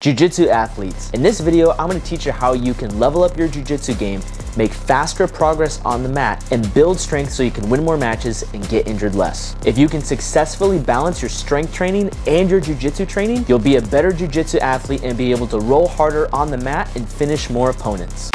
Jiu-Jitsu athletes. In this video, I'm gonna teach you how you can level up your Jiu-Jitsu game, make faster progress on the mat, and build strength so you can win more matches and get injured less. If you can successfully balance your strength training and your Jiu-Jitsu training, you'll be a better Jiu-Jitsu athlete and be able to roll harder on the mat and finish more opponents.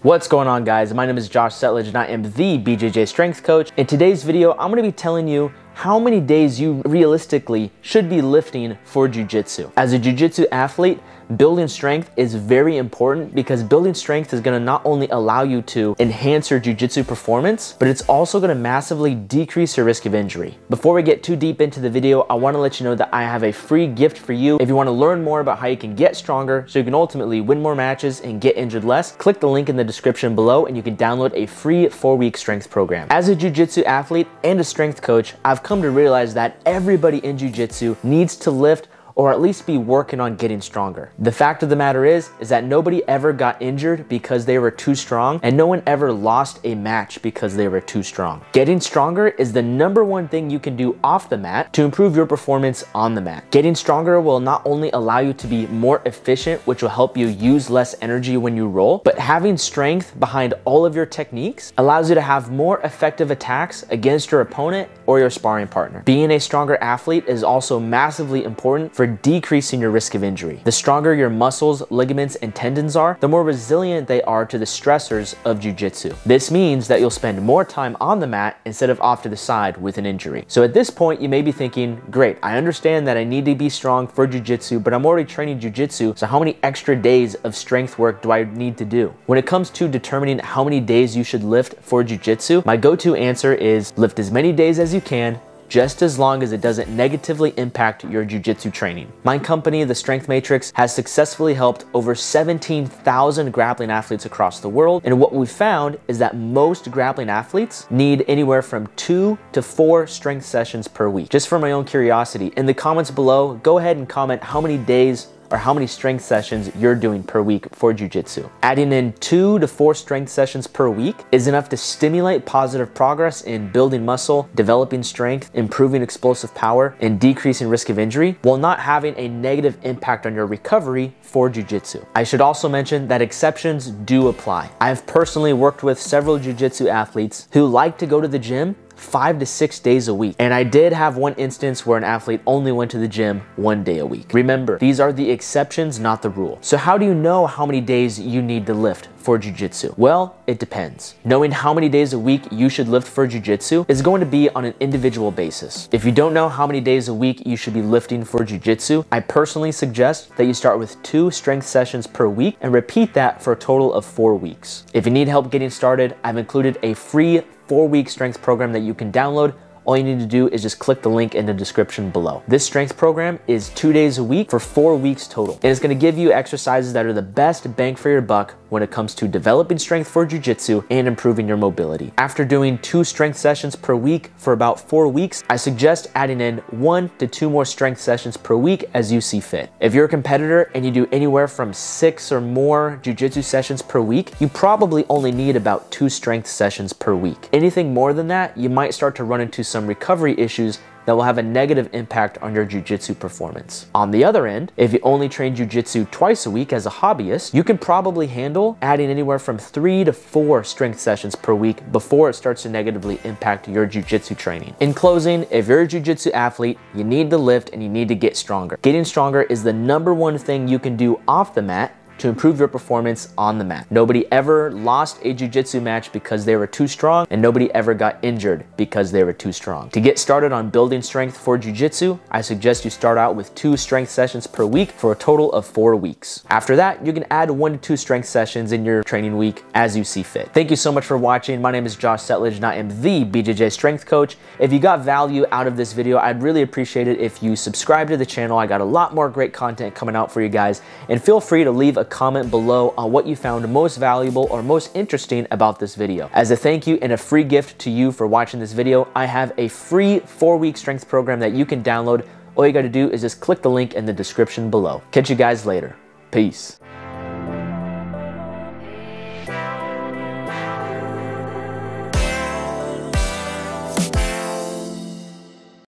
What's going on guys? My name is Josh Settlage and I am the BJJ Strength Coach. In today's video, I'm gonna be telling you how many days you realistically should be lifting for jujitsu. As a jujitsu athlete, building strength is very important because building strength is gonna not only allow you to enhance your jujitsu performance, but it's also gonna massively decrease your risk of injury. Before we get too deep into the video, I wanna let you know that I have a free gift for you. If you wanna learn more about how you can get stronger so you can ultimately win more matches and get injured less, click the link in the description below and you can download a free four week strength program. As a jujitsu athlete and a strength coach, I've come to realize that everybody in jujitsu needs to lift or at least be working on getting stronger. The fact of the matter is, is that nobody ever got injured because they were too strong and no one ever lost a match because they were too strong. Getting stronger is the number one thing you can do off the mat to improve your performance on the mat. Getting stronger will not only allow you to be more efficient, which will help you use less energy when you roll, but having strength behind all of your techniques allows you to have more effective attacks against your opponent or your sparring partner. Being a stronger athlete is also massively important for decreasing your risk of injury. The stronger your muscles, ligaments, and tendons are, the more resilient they are to the stressors of jujitsu. This means that you'll spend more time on the mat instead of off to the side with an injury. So at this point, you may be thinking, great, I understand that I need to be strong for jujitsu, but I'm already training jujitsu, so how many extra days of strength work do I need to do? When it comes to determining how many days you should lift for jujitsu, my go-to answer is lift as many days as you can, just as long as it doesn't negatively impact your jujitsu training. My company, The Strength Matrix, has successfully helped over 17,000 grappling athletes across the world. And what we found is that most grappling athletes need anywhere from two to four strength sessions per week. Just for my own curiosity, in the comments below, go ahead and comment how many days how many strength sessions you're doing per week for jujitsu. Adding in two to four strength sessions per week is enough to stimulate positive progress in building muscle, developing strength, improving explosive power, and decreasing risk of injury while not having a negative impact on your recovery for jujitsu. I should also mention that exceptions do apply. I've personally worked with several jujitsu athletes who like to go to the gym five to six days a week. And I did have one instance where an athlete only went to the gym one day a week. Remember, these are the exceptions, not the rule. So how do you know how many days you need to lift? For jujitsu? Well, it depends. Knowing how many days a week you should lift for jujitsu is going to be on an individual basis. If you don't know how many days a week you should be lifting for jujitsu, I personally suggest that you start with two strength sessions per week and repeat that for a total of four weeks. If you need help getting started, I've included a free four week strength program that you can download all you need to do is just click the link in the description below. This strength program is two days a week for four weeks total. And it's gonna give you exercises that are the best bang for your buck when it comes to developing strength for jujitsu and improving your mobility. After doing two strength sessions per week for about four weeks, I suggest adding in one to two more strength sessions per week as you see fit. If you're a competitor and you do anywhere from six or more jujitsu sessions per week, you probably only need about two strength sessions per week. Anything more than that, you might start to run into some recovery issues that will have a negative impact on your jujitsu performance. On the other end, if you only train jujitsu twice a week as a hobbyist, you can probably handle adding anywhere from three to four strength sessions per week before it starts to negatively impact your jujitsu training. In closing, if you're a jujitsu athlete, you need to lift and you need to get stronger. Getting stronger is the number one thing you can do off the mat to improve your performance on the mat. Nobody ever lost a jiu-jitsu match because they were too strong and nobody ever got injured because they were too strong. To get started on building strength for jiu-jitsu, I suggest you start out with two strength sessions per week for a total of four weeks. After that, you can add one to two strength sessions in your training week as you see fit. Thank you so much for watching. My name is Josh Settlage and I am the BJJ Strength Coach. If you got value out of this video, I'd really appreciate it if you subscribe to the channel. I got a lot more great content coming out for you guys and feel free to leave a a comment below on what you found most valuable or most interesting about this video. As a thank you and a free gift to you for watching this video, I have a free four week strength program that you can download. All you gotta do is just click the link in the description below. Catch you guys later. Peace.